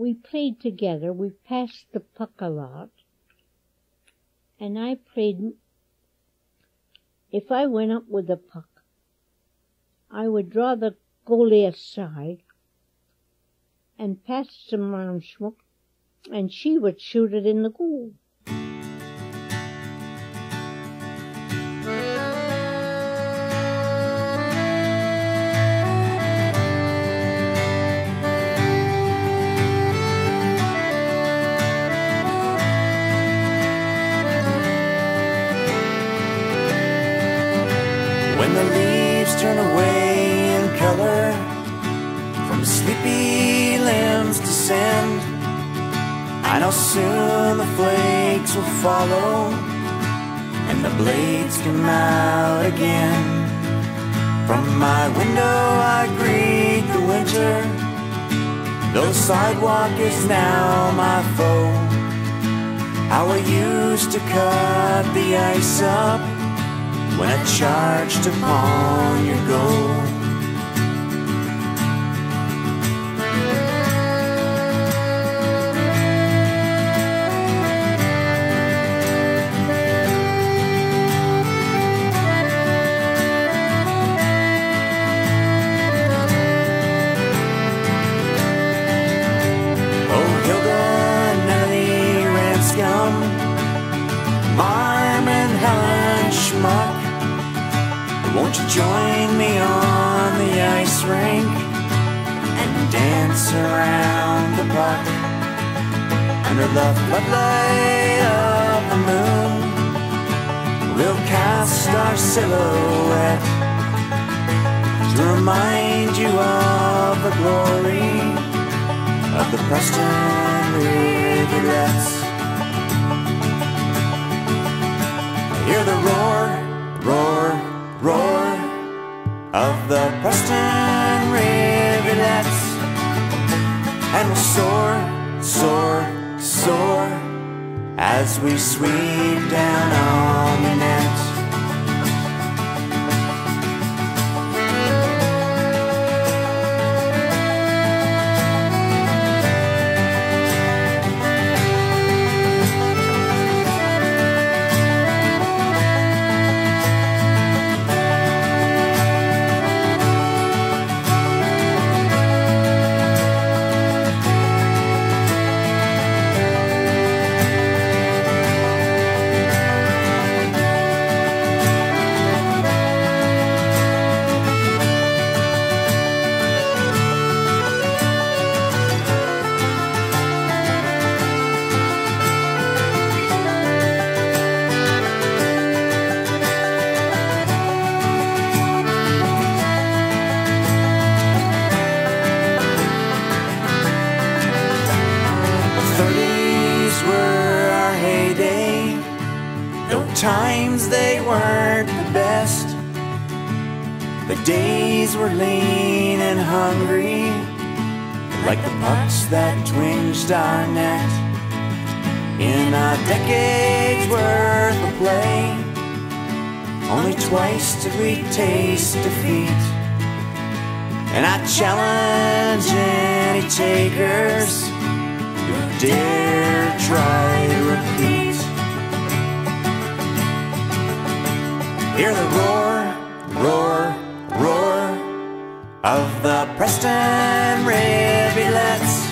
we played together. We passed the puck a lot. And I played, if I went up with the puck, I would draw the goalie aside and pass to Marm Schmuck, and she would shoot it in the goal. Sleepy limbs descend. I know soon the flakes will follow And the blades come out again. From my window I greet the winter. Though sidewalk is now my foe How I used to cut the ice up when I charged upon your goal. And dance around the puck under the floodlight of the moon? We'll cast our silhouette to remind you of the glory of the Preston Rivulettes. Hear the roar, of the Preston Rivulettes, and we'll soar, soar, soar as we sweep down times they weren't the best. The days were lean and hungry, like the pucks that twinged our net. In a decade's worth of play, only twice did we taste defeat. And I challenge any takers who dare try Hear the roar, roar, roar of the Preston Rivulettes,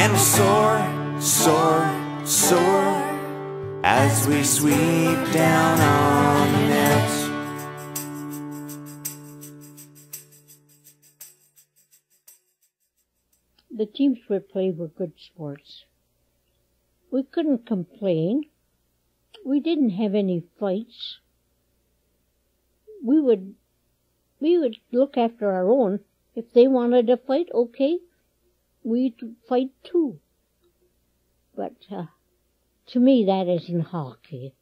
and we'll soar, soar, soar as we sweep down on the net. The teams we played were good sports. We couldn't complain. We didn't have any fights. We would, we would look after our own. If they wanted to fight, okay, we'd fight too. But, uh, to me that isn't hockey.